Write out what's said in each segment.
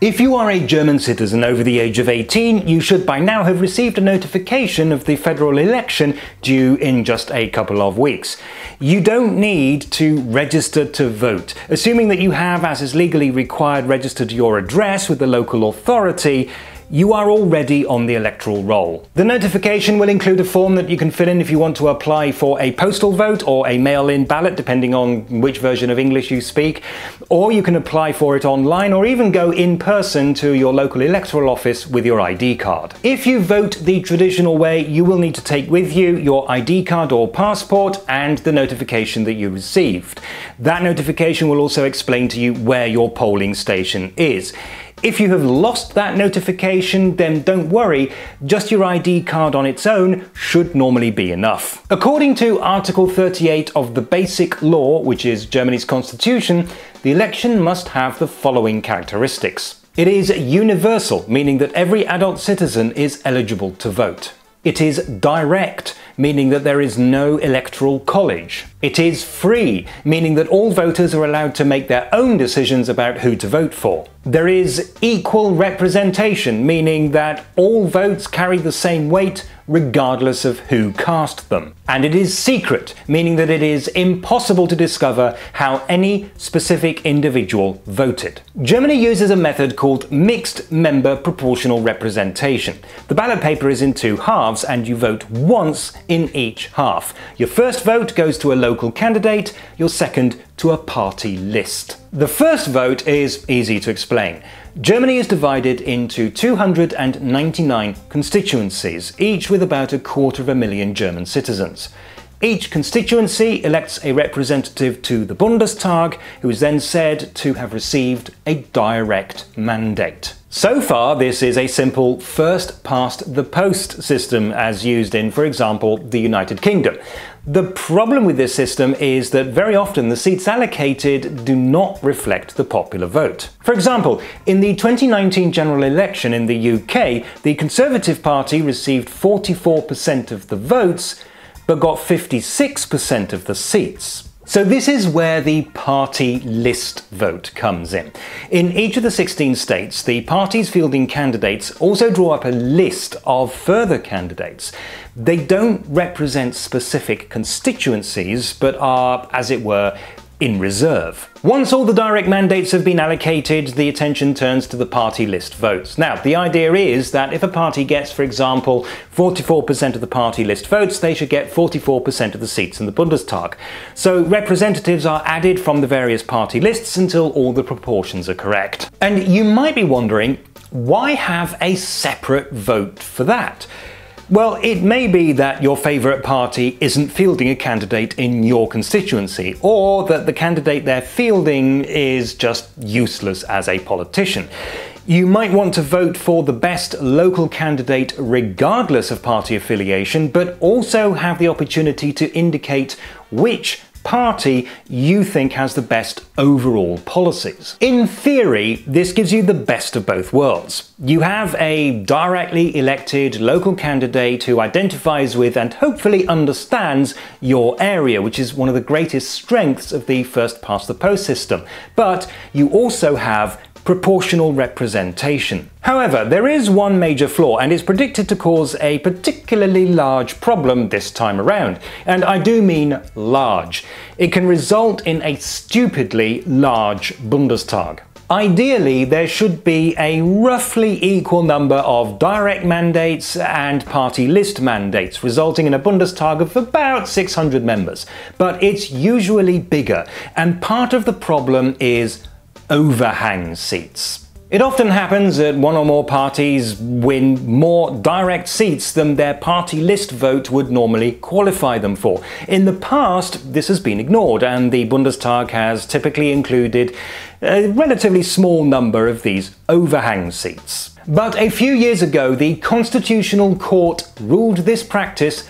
If you are a German citizen over the age of 18, you should by now have received a notification of the federal election due in just a couple of weeks. You don't need to register to vote. Assuming that you have, as is legally required, registered your address with the local authority, you are already on the electoral roll. The notification will include a form that you can fill in if you want to apply for a postal vote or a mail-in ballot, depending on which version of English you speak, or you can apply for it online or even go in person to your local electoral office with your ID card. If you vote the traditional way, you will need to take with you your ID card or passport and the notification that you received. That notification will also explain to you where your polling station is. If you have lost that notification, then don't worry, just your ID card on its own should normally be enough. According to Article 38 of the Basic Law, which is Germany's constitution, the election must have the following characteristics. It is universal, meaning that every adult citizen is eligible to vote. It is direct, meaning that there is no electoral college. It is free, meaning that all voters are allowed to make their own decisions about who to vote for. There is equal representation, meaning that all votes carry the same weight regardless of who cast them. And it is secret, meaning that it is impossible to discover how any specific individual voted. Germany uses a method called mixed member proportional representation. The ballot paper is in two halves and you vote once in each half. Your first vote goes to a local candidate, your second to a party list. The first vote is easy to explain. Germany is divided into 299 constituencies, each with about a quarter of a million German citizens. Each constituency elects a representative to the Bundestag, who is then said to have received a direct mandate. So far, this is a simple first past the post system as used in, for example, the United Kingdom. The problem with this system is that very often the seats allocated do not reflect the popular vote. For example, in the 2019 general election in the UK, the Conservative Party received 44% of the votes, but got 56% of the seats. So this is where the party list vote comes in. In each of the 16 states, the parties fielding candidates also draw up a list of further candidates. They don't represent specific constituencies, but are, as it were, in reserve. Once all the direct mandates have been allocated, the attention turns to the party list votes. Now, the idea is that if a party gets, for example, 44% of the party list votes, they should get 44% of the seats in the Bundestag. So representatives are added from the various party lists until all the proportions are correct. And you might be wondering, why have a separate vote for that? Well, it may be that your favourite party isn't fielding a candidate in your constituency, or that the candidate they're fielding is just useless as a politician. You might want to vote for the best local candidate regardless of party affiliation, but also have the opportunity to indicate which party you think has the best overall policies. In theory, this gives you the best of both worlds. You have a directly elected local candidate who identifies with and hopefully understands your area, which is one of the greatest strengths of the first past the post system. But you also have proportional representation. However, there is one major flaw and is predicted to cause a particularly large problem this time around. And I do mean large. It can result in a stupidly large Bundestag. Ideally, there should be a roughly equal number of direct mandates and party list mandates, resulting in a Bundestag of about 600 members. But it's usually bigger, and part of the problem is overhang seats. It often happens that one or more parties win more direct seats than their party list vote would normally qualify them for. In the past, this has been ignored, and the Bundestag has typically included a relatively small number of these overhang seats. But a few years ago, the Constitutional Court ruled this practice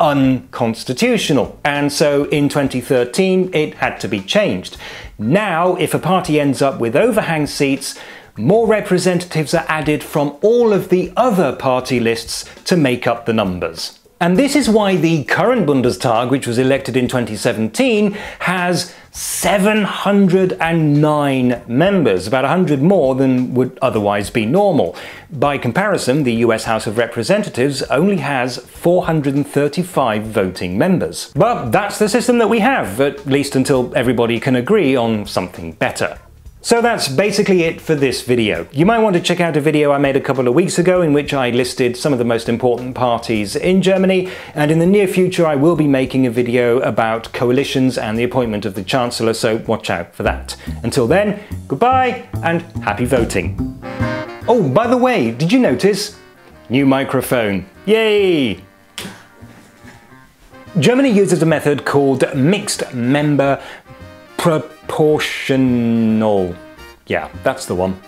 unconstitutional. And so in 2013, it had to be changed. Now, if a party ends up with overhang seats, more representatives are added from all of the other party lists to make up the numbers. And this is why the current Bundestag, which was elected in 2017, has 709 members, about 100 more than would otherwise be normal. By comparison, the US House of Representatives only has 435 voting members. But that's the system that we have, at least until everybody can agree on something better. So that's basically it for this video. You might want to check out a video I made a couple of weeks ago in which I listed some of the most important parties in Germany, and in the near future I will be making a video about coalitions and the appointment of the Chancellor, so watch out for that. Until then, goodbye and happy voting. Oh, by the way, did you notice? New microphone. Yay! Germany uses a method called mixed member proportional. Yeah, that's the one.